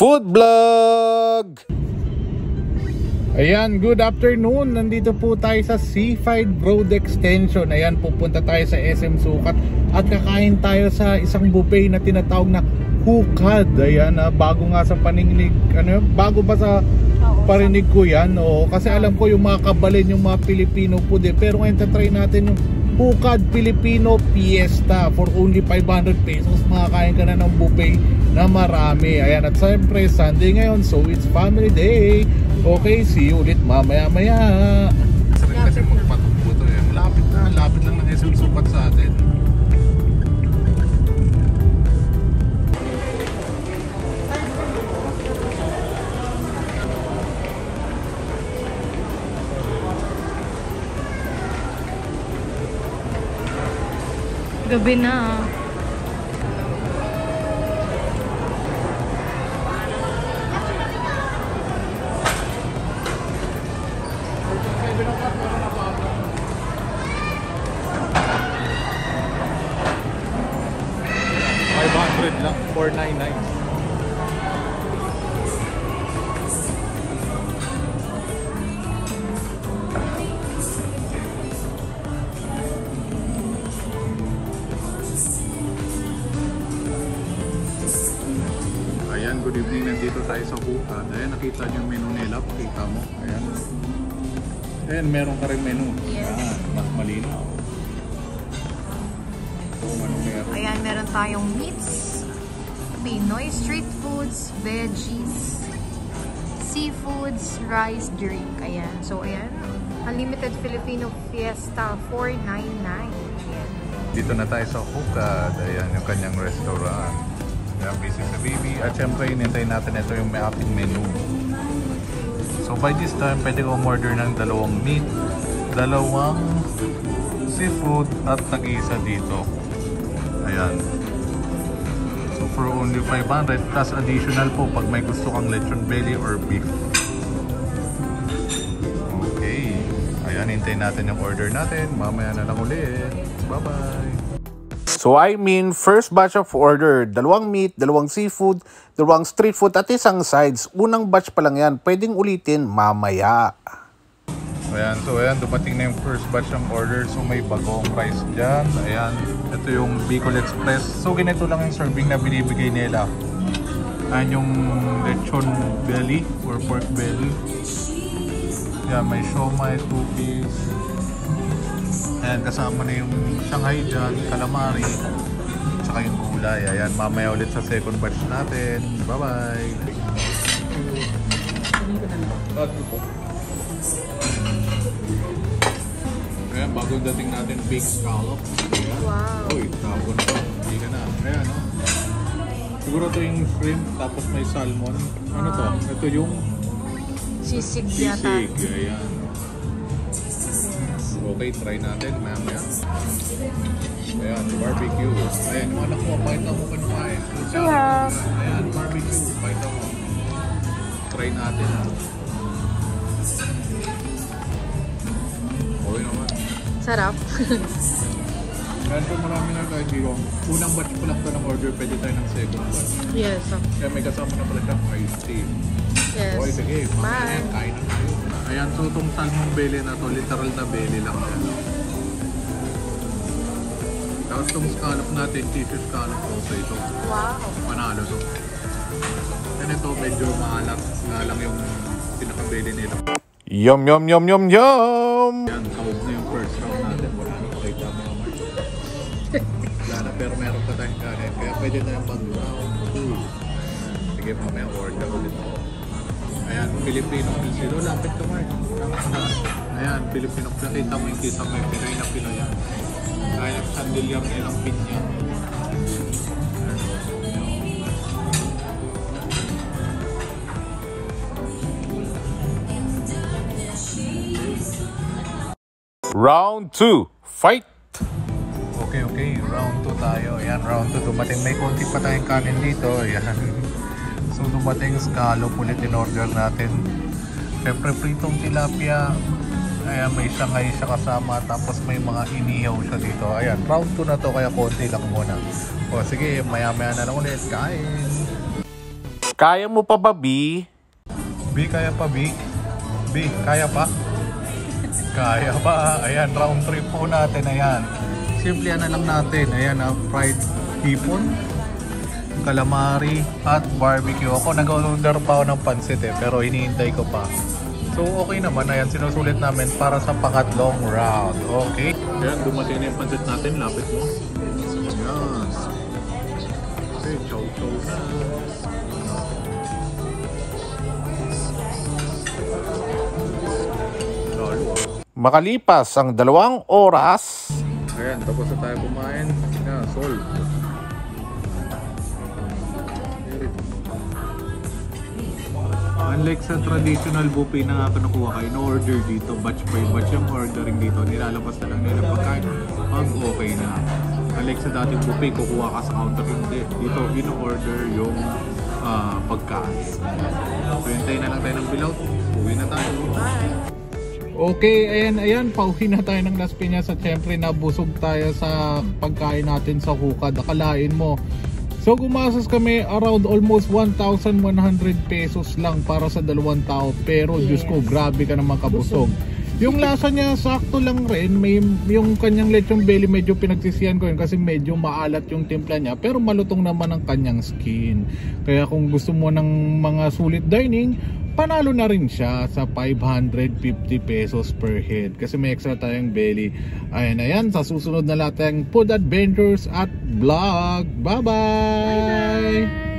Food Vlog! Ayan, good afternoon. Nandito po tayo sa Seafide Road Extension. Ayan, pupunta tayo sa SM Sukat at kakain tayo sa isang buffet na tinatawag na Hukad. Ayan, ah, bago nga sa paningnig, ano, bago pa sa parinig ko yan. Oo, kasi alam ko yung mga kabalin, yung mga Pilipino food eh. Pero ngayon tatry natin yung Hukad Filipino Fiesta for only 500 pesos. Makakain ka na ng buffet na marami. Ayan, at siyempre Sunday ngayon, so it's family day. Okay, see you ulit mamaya maya. बिना Ayan, good evening. Nandito tayo sa Bukad. Ayan, nakita niyo yung menu nila. Pakita mo. Ayan. Ayan, meron ka rin menu. Yes. Ayan, mas malinaw. Kung ano meron. Ayan, meron tayong meats, Pinoy street foods, veggies, seafoods, rice, drink. Ayan. So, ayan. Unlimited Filipino Fiesta 499. Ayan. Dito na tayo sa Hukad. Ayan yung kanyang restaurant. Ayan, busy sa baby. At syempre, inintay natin ito yung may ating menu. So by this time, pwede kong order ng dalawang meat, dalawang seafood, at tag-isa dito. Ayan. So for only 500 plus additional po pag may gusto kang lechon belly or beef. Okay. Ayan, hintayin natin yung order natin. Mamaya na lang ulit. Bye-bye. So I mean, first batch of order, dalawang meat, dalawang seafood, dalawang street food at isang sides. Unang batch pa lang yan, pwedeng ulitin mamaya. Ayan, so ayan, dumating na yung first batch ng order. So may bagong rice dyan. Ayan, ito yung Bicol Express. So ganito lang yung serving na binibigay nila. Ayan yung lechon belly or pork belly. Ayan, may siomai, two piece. Ayan, kasama na yung Shanghai dyan, calamari, tsaka yung gulay. Ayan, mamaya ulit sa second batch natin. Bye-bye! Ayan, bagong dating natin, big scallop. Ayan. Wow. Uy, tapon pa. Hindi ka na. Ayan, no? Siguro ito yung shrimp, tapos may salmon. Ano to? Ito yung Sisig yata. sisig. Ayan. Okay, try natin maya maya. Ayan, barbecue. Ayan, yung anak mo, pakita mo kumain. Sarap. Ayan, barbecue. Pakita mo. Try natin. Okay naman. Sarap. Ayan, so marami na tayo dito. Unang batch pa lang ito ng order, pwede tayo ng second batch. yes. Kaya may kasama na pala siyang iced tea. Yes. Okay, sige. Bye. kain na. Ayan, so itong salmon belly na to, literal na belly lang yan. Tapos itong scallop natin, cheesy scallop also ito. Wow. Panalo to. Yan ito, medyo maalat nga lang yung pinaka-belly nila. Yum, yum, yum, yum, yum! Yan, sahog na yung first round natin. Wala na makita mo. Wala na, pero meron pa tayong kanin. Kaya pwede tayong mag-round two. Sige, mamaya order ulit ako. Ayan, Filipino Pilsino. Lapit ka, Mark. Ayan, Filipino. Nakita mo yung kisa mo Pinoy na Pinoy yan. Kaya nagsandilyang nilang pinya. Round 2, fight! Okay, okay. Round 2 tayo. Ayan, round 2. Dumating may konti pa tayong kanin dito. Ayan. So, dumating scallop ulit in order natin. Siyempre, pritong tilapia. Ayan, may sangay siya kasama. Tapos may mga inihaw siya dito. Ayan, round 2 na to. Kaya konti lang muna. O, sige, maya-maya na lang ulit. Kain! Kaya mo pa ba, B? B, kaya pa, B? B, kaya pa? Kaya pa. Ayan, round trip po natin. Ayan. Simple na lang natin. Ayan, ah, fried hipon, calamari, at barbecue. Ako nag-order pa ako ng pansit eh, pero hinihintay ko pa. So, okay naman. Ayan, sinusulit namin para sa pangatlong round. Okay? Ayan, dumating na yung pansit natin. Lapit mo. Ayan. Okay, chow chow na. Makalipas ang dalawang oras, Ayan, tapos na tayo kumain. Yan, sol. Unlike sa traditional buffet na kinukuha kayo, no-order dito, batch by batch yung ordering dito. Nilalabas na lang nila pagkain pag okay na. Unlike sa dating buffet, kukuha ka sa counter, hindi. Dito, in-order yung ah, pagkain. So, hintayin na lang tayo ng bilaw. Uwi na tayo. Okay, ayan, ayan, pauwi na tayo ng Las Piñas at syempre nabusog tayo sa pagkain natin sa hukad. Akalain mo. So gumastos kami around almost 1,100 pesos lang para sa dalawang tao. Pero Diyos ko, grabe ka naman kabusog. Yung lasa niya sakto lang rin. May yung kanyang lechong belly medyo pinagsisiyan ko yun kasi medyo maalat yung timpla niya pero malutong naman ang kanyang skin. Kaya kung gusto mo ng mga sulit dining, panalo na rin siya sa 550 pesos per head kasi may extra tayong belly. Ayan, ayan. Sa susunod na lahat food adventures at vlog. Bye-bye! Bye-bye!